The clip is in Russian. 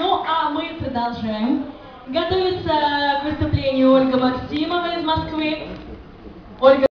Ну а мы продолжаем. Готовится к выступлению Ольга Максимова из Москвы. Ольга